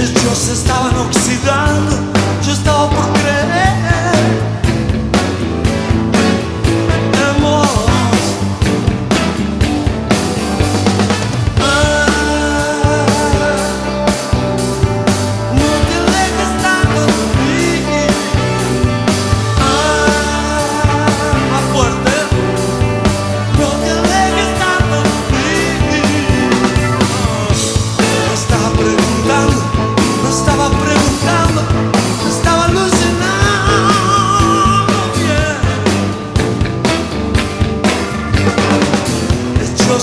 Ed se estaban oxidando, Occidente, ci por...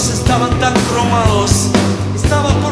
estaban tan cromados, estaba por